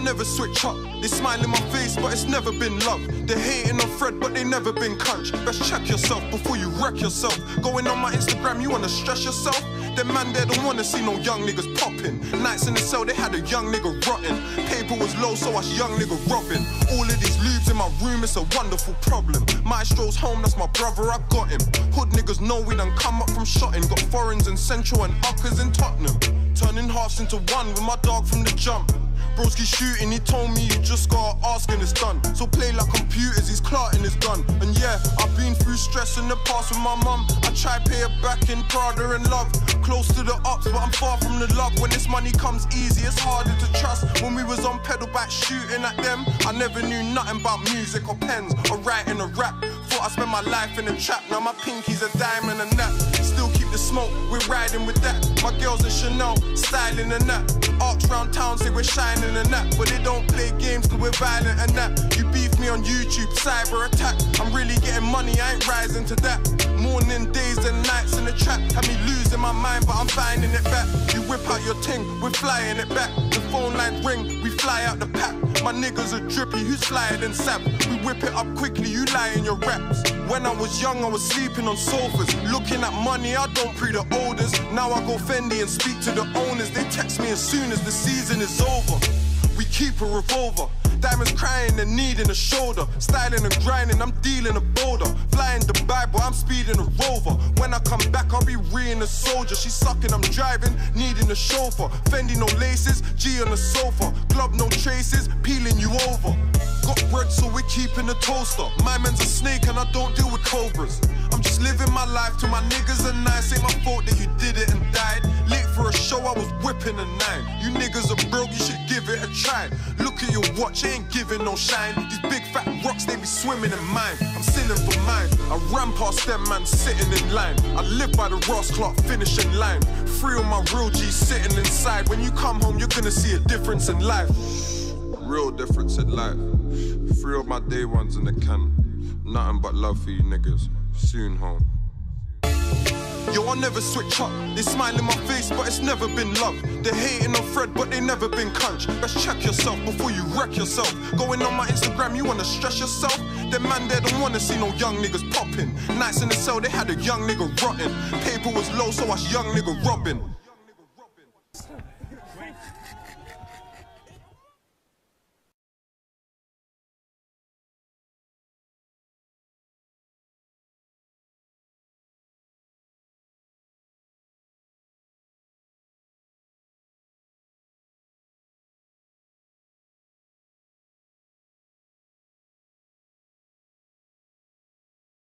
never switch up. They smile in my face, but it's never been love. They hating on Fred, but they never been cunch. Best check yourself before you wreck yourself. Going on my Instagram, you wanna stress yourself? Them man there don't wanna see no young niggas popping. Nights in the cell, they had a young nigga rotting. Paper was low, so us young nigga robbing. All of these lubes in my room, it's a wonderful problem. Maestro's home, that's my brother, I got him. Hood niggas know we done come up from shotting. Got foreigns in Central and Uckers in Tottenham. Turning halves into one with my dog from the jump. Broski shooting, he told me you just gotta ask and it's done. So play like computers, he's clarting his gun. And yeah, I've been through stress in the past with my mum. I try pay her back in Prada and love. Close to the ups, but I'm far from the love. When this money comes easy, it's harder to trust. When we was on pedal back shooting at them, I never knew nothing about music or pens or writing a rap. I spent my life in a trap, now my pinky's a diamond and that. Still keep the smoke, we're riding with that. My girls in Chanel, styling and that. Arcs round town say we're shining and that. But they don't play games cause we're violent and that. You beef me on YouTube, cyber attack. I'm really getting money, I ain't rising to that. Morning, days and nights in the trap. Had me losing my mind, but I'm finding it back. You whip out your ting, we're flying it back. The phone lines ring, we fly out the pack. My niggas are drippy, who's flyer than Sam? We whip it up quickly, you lie in your raps. When I was young, I was sleeping on sofas. Looking at money, I don't pre the orders. Now I go Fendi and speak to the owners. They text me as soon as the season is over. We keep a revolver. Diamonds crying and needing a shoulder. Styling and grinding, I'm dealing a boulder. Flying the Bible, I'm speeding a rover. When I come back, I'll be reeing a soldier. She's sucking, I'm driving, needing a chauffeur. Fendi no laces, G on the sofa. Glove no traces, peeling you over. Got bread, so we're keeping the toaster. My man's a snake and I don't deal with cobras. I'm just living my life till my niggas are nice. Ain't my fault that you did it I was whipping a nine. You niggas are broke, you should give it a try. Look at your watch, ain't giving no shine. These big fat rocks, they be swimming in mine. I'm sinning for mine. I ran past them man sitting in line. I live by the Ross Clark finishing line. Free on my real G sitting inside. When you come home, you're gonna see a difference in life. Real difference in life. Three of my day ones in the can. Nothing but love for you niggas. Soon home. Yo, I never switch up. They smile in my face, but it's never been love. They hating on Fred, but they never been cunch. Best check yourself before you wreck yourself. Going on my Instagram, you wanna stress yourself? Them man there don't wanna see no young niggas popping. Nights in the cell, they had a young nigga rotting. Paper was low, so us young nigga robbing.